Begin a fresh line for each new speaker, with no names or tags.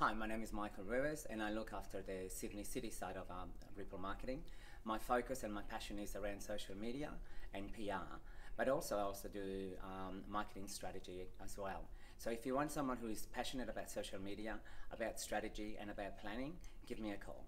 Hi, my name is Michael Ruiz, and I look after the Sydney City side of um, Ripple Marketing. My focus and my passion is around social media and PR, but also I also do um, marketing strategy as well. So if you want someone who is passionate about social media, about strategy and about planning, give me a call.